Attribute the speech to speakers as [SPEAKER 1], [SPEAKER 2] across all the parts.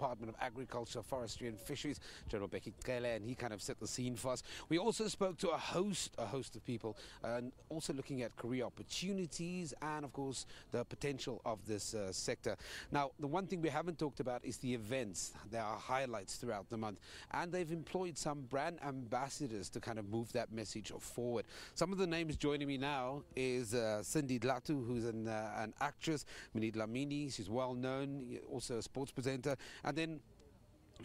[SPEAKER 1] Department of Agriculture, Forestry and Fisheries, General Becky Kele, and he kind of set the scene for us. We also spoke to a host, a host of people, and also looking at career opportunities and, of course, the potential of this uh, sector. Now, the one thing we haven't talked about is the events. There are highlights throughout the month, and they've employed some brand ambassadors to kind of move that message forward. Some of the names joining me now is uh, Sindi Dlathu, who's an, uh, an actress, Minnie Dlamini, she's well known, also a sports presenter, then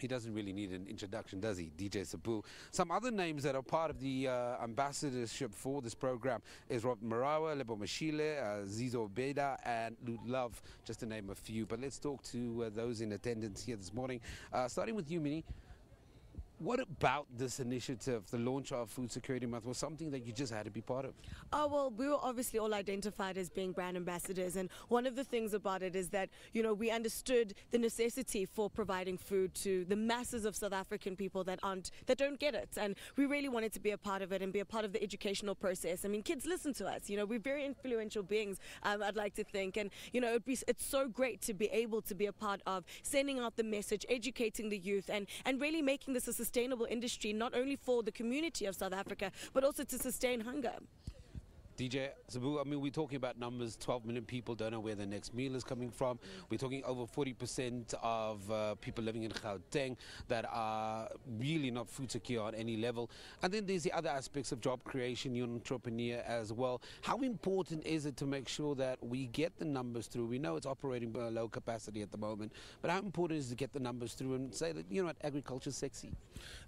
[SPEAKER 1] he doesn't really need an introduction, does he? DJ Sbu. Some other names that are part of the uh, ambassadorship for this program is Rob Marawa, Lebo Mashile, uh, Zizo Beda, and Love, just to name a few. But let's talk to uh, those in attendance here this morning. Uh, starting with you, Minnie. What about this initiative, the launch of Food Security Month, was something that you just had to be part of?
[SPEAKER 2] Oh, well, we were obviously all identified as being brand ambassadors. And one of the things about it is that, you know, we understood the necessity for providing food to the masses of South African people that aren't, that don't get it. And we really wanted to be a part of it and be a part of the educational process. I mean, kids listen to us. You know, we're very influential beings, um, I'd like to think. And, you know, be, it's so great to be able to be a part of sending out the message, educating the youth, and, and really making this a sustainable industry, not only for the community of South Africa, but also to sustain hunger.
[SPEAKER 1] DJ Sbu, I mean, we're talking about numbers 12 million people don't know where their next meal is coming from. We're talking over 40% of uh, people living in Gauteng that are really not food secure on any level. And then there's the other aspects of job creation, you're an entrepreneur as well. How important is it to make sure that we get the numbers through? We know it's operating below capacity at the moment, but how important is it to get the numbers through and say that, you know what, agriculture is sexy?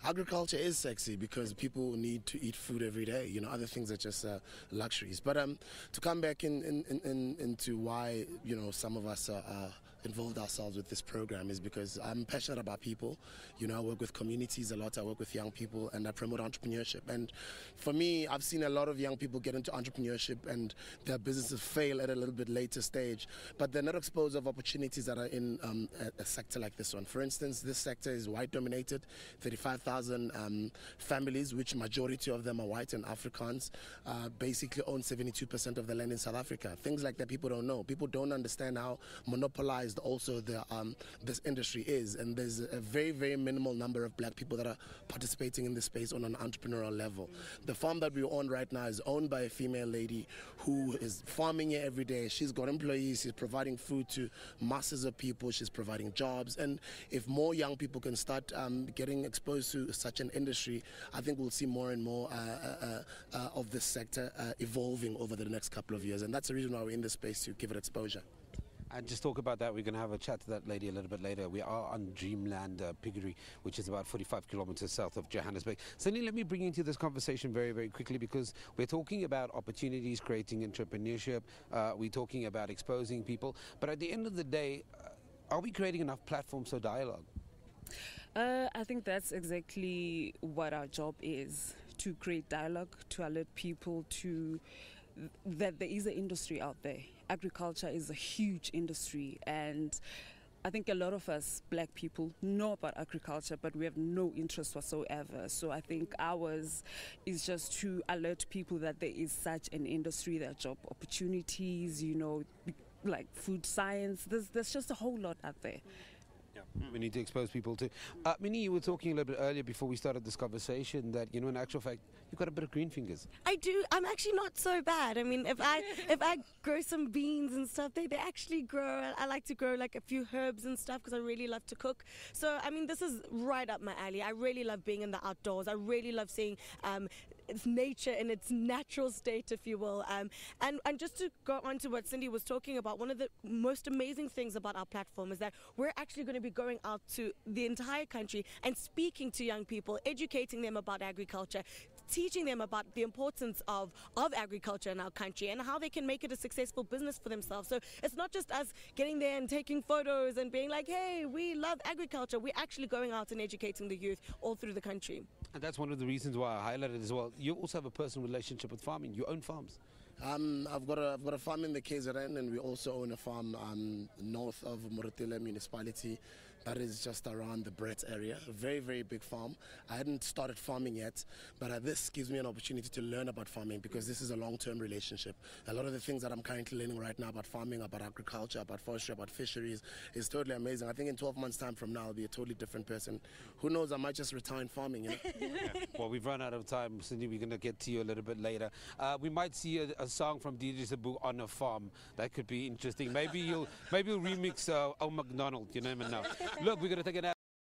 [SPEAKER 3] Agriculture is sexy because people need to eat food every day. You know, other things are just uh, luxury But um, to come back in, in, in, into why you know some of us are, are involved ourselves with this program is because I'm passionate about people. You know, I work with communities a lot. I work with young people, and I promote entrepreneurship. And for me, I've seen a lot of young people get into entrepreneurship, and their businesses fail at a little bit later stage. But they're not exposed of opportunities that are in um, a, a, sector like this one. For instance, this sector is white dominated. 35,000 um, families, which majority of them are white and Afrikaans, uh, basically own 72% of the land in South Africa. Things like that people don't know. People don't understand how monopolized also the, um, this industry is. And there's a very, very minimal number of black people that are participating in this space on an entrepreneurial level. The farm that we own right now is owned by a female lady who is farming here every day. She's got employees, she's providing food to masses of people, she's providing jobs. And if more young people can start um, getting exposed to such an industry, I think we'll see more and more uh, uh, uh, of this sector uh, evolving over the next couple of years. And that's the reason why we're in this space to give it exposure.
[SPEAKER 1] And just talk about that. We're going to have a chat to that lady a little bit later. We are on Dreamland uh, Piggery, which is about 45 kilometers south of Johannesburg. Sindi, let me bring you into this conversation very, very quickly because we're talking about opportunities, creating entrepreneurship. Uh, we're talking about exposing people. But at the end of the day, uh, are we creating enough platforms for dialogue?
[SPEAKER 4] Uh, I think that's exactly what our job is to create dialogue, to alert people to that there is an industry out there. Agriculture is a huge industry, and I think a lot of us black people know about agriculture, but we have no interest whatsoever. So I think ours is just to alert people that there is such an industry, there are job opportunities, you know, like food science. There's, there's just a whole lot out there.
[SPEAKER 1] Yeah. We need to expose people to. Uh, Minnie, you were talking a little bit earlier before we started this conversation that you know, in actual fact, you've got a bit of green fingers.
[SPEAKER 2] I do. I'm actually not so bad. I mean, if I if I grow some beans and stuff, they, they actually grow. I like to grow like a few herbs and stuff because I really love to cook. So I mean, this is right up my alley. I really love being in the outdoors. I really love seeing um, nature in its natural state, if you will. Um, and and just to go on to what Sindi was talking about, one of the most amazing things about our platform is that we're actually going to be going out to the entire country and speaking to young people, educating them about agriculture, teaching them about the importance of, of agriculture in our country and how they can make it a successful business for themselves. So it's not just us getting there and taking photos and being like, hey, we love agriculture. We're actually going out and educating the youth all through the country.
[SPEAKER 1] And that's one of the reasons why I highlighted as well. You also have a personal relationship with farming. You own farms.
[SPEAKER 3] Um, I've got a I've got a farm in the KZN, and we also own a farm um, north of Matatiele municipality, that is just around the Brett area. A very, very big farm. I hadn't started farming yet, but uh, this gives me an opportunity to learn about farming because this is a long term relationship. A lot of the things that I'm currently learning right now about farming, about agriculture, about forestry, about fisheries is totally amazing. I think in 12 months' time from now, I'll be a totally different person. Who knows? I might just retire in farming, you know?
[SPEAKER 1] Well, we've run out of time, Sindi. We're going to get to you a little bit later. Uh, we might see a, a song from DJ Sbu on a farm. That could be interesting. Maybe you'll maybe you'll remix uh, Oh McDonald. You never know. Look, we're going to take an.